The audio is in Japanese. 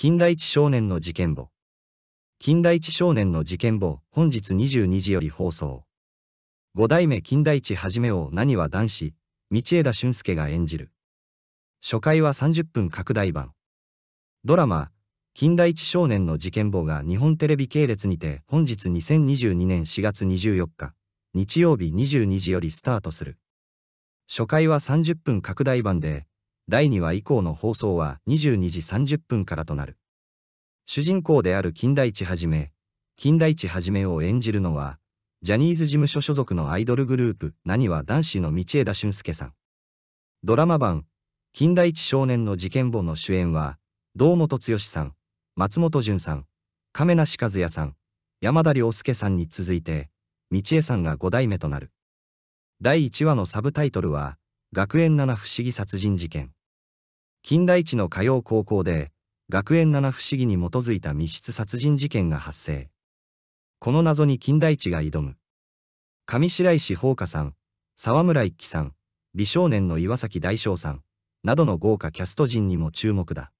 金田一少年の事件簿。金田一少年の事件簿、本日22時より放送。五代目金田一はじめを何は男子、道枝俊介が演じる。初回は30分拡大版。ドラマ、金田一少年の事件簿が日本テレビ系列にて本日2022年4月24日、日曜日22時よりスタートする。初回は30分拡大版で、第2話以降の放送は22時30分からとなる。主人公である金田一はじめ、金田一はじめを演じるのは、ジャニーズ事務所所属のアイドルグループ、何は男子の道枝俊介さん。ドラマ版、金田一少年の事件簿の主演は、堂本剛さん、松本潤さん、亀梨和也さん、山田涼介さんに続いて、道枝さんが5代目となる。第1話のサブタイトルは、学園七不思議殺人事件。金田一の火曜高校で、学園七不思議に基づいた密室殺人事件が発生。この謎に金田一が挑む。上白石放火さん、沢村一樹さん、美少年の岩崎大将さん、などの豪華キャスト陣にも注目だ。